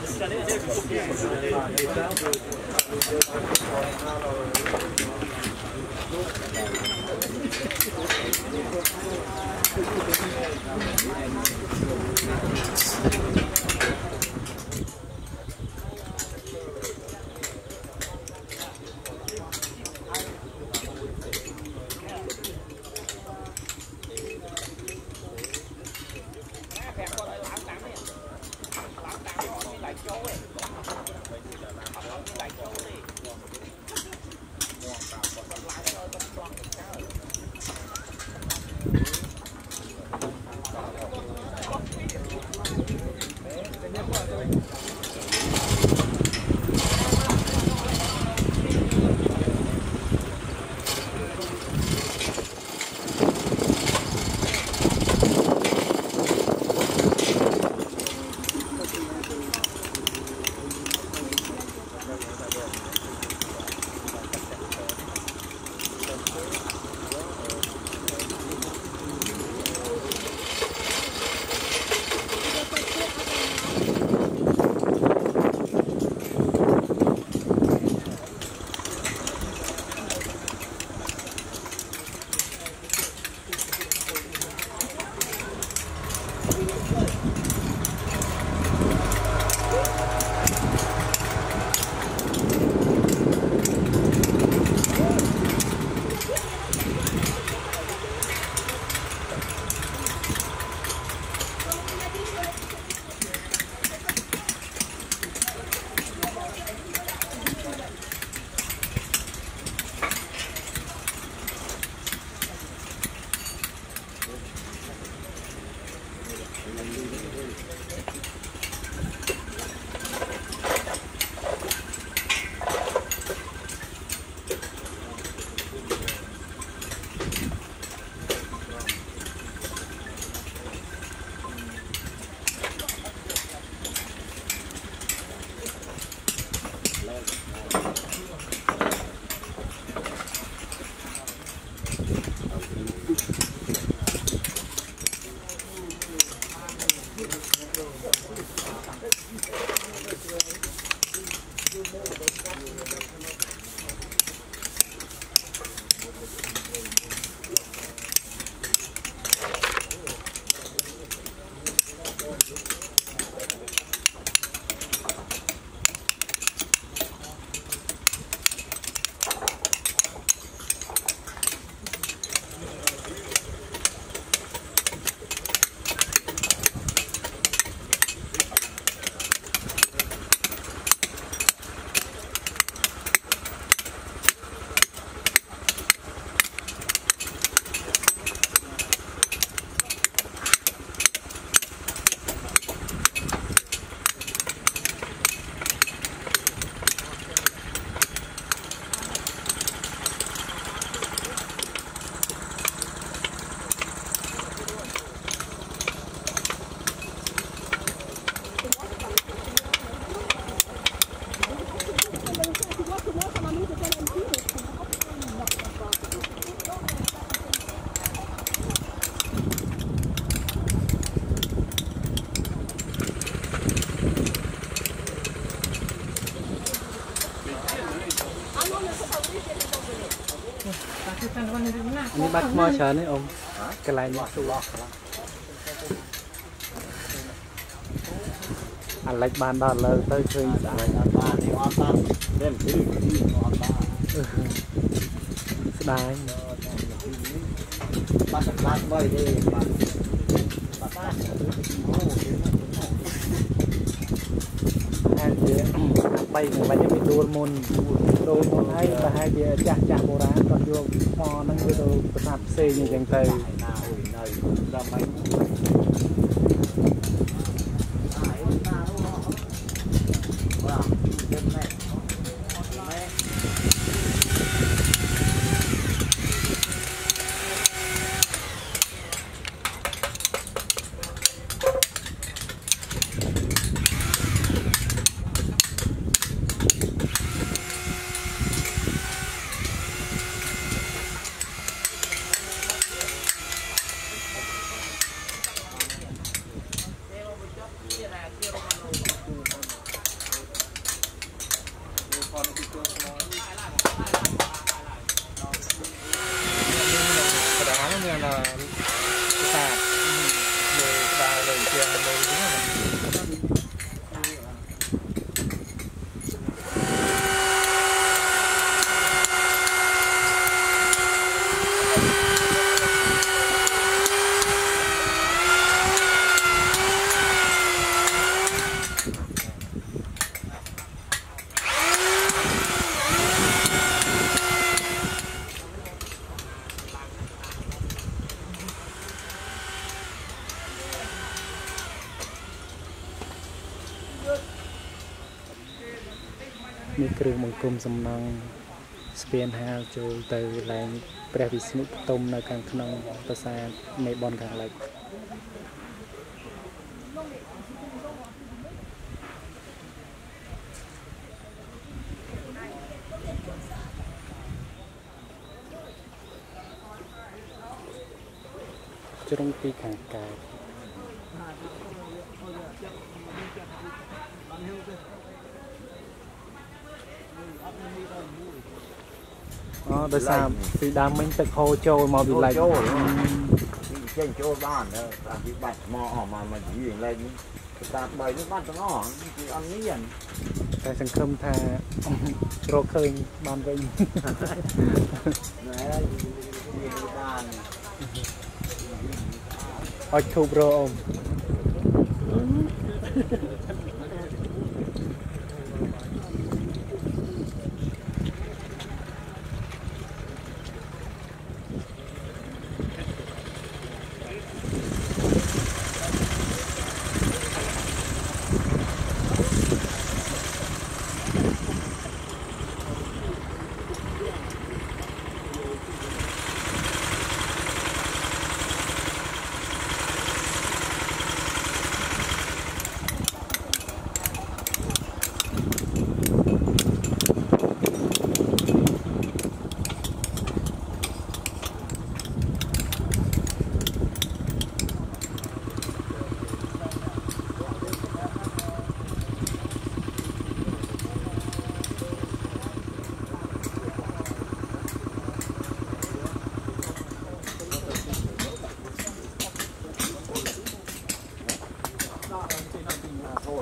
失礼します。Ini bát mò chờ đấy ông. Cái này nhá. Anh lấy bàn đòn lơ tới khơi xã. បាននេះអត់បានតែពីអត់បានស្ដាយបាត់ខ្លាចបីទេបាទបាត់បាន ហើយជា បីនឹងវិញមានដួលមុនដួលមុនហើយប្រហែលជាចាស់ចាស់បុរាណគាត់យកថ្មហ្នឹងទៅទៅប្រសាទផ្សេងអញ្ចឹងទៅណាអុយនៅដើម្បីาน មានគ្រឿងបង្គំសំណង់ស្ពានហាលចូលទៅឡើង ព្រះវិស្ណុផ្ទុំនៅខាងក្នុងប្រាសាទមេបនខាងលិចជ្រុងពីខាងកើត អូដោយសារពីដើមមិញទឹកហូរចូលមកពីឡែកចូលចេញចូលបានទៅអាពីបាច់ថ្មអស់មកមកយីឡើងនេះតាមបីនេះបានទាំងអស់គឺអត់មានតែសង្ឃឹមថារកឃើញបានវិញណែយីបានអុចធូបរកអម Le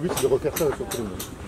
but c'est de refaire ça sur le monde.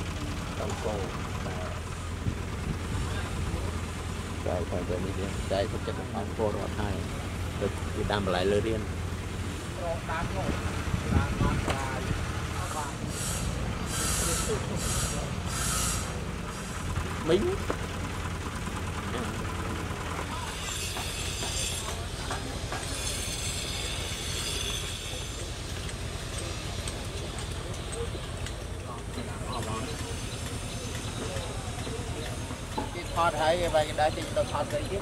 ចូលបានញ៉ាំអីបានមក Đập pin đó hả? អូចូលបានគ្រូគ្រូមកព្រឹកនេះ Đấy, lùm lá Tổng cô Rồi, phải về đi đi Đây, tôi chắc là cô rồi hai Được, thì đâm lại lơ riêng មីង cái thọt hay vậy cái đấy thì tôi thọt cái chứ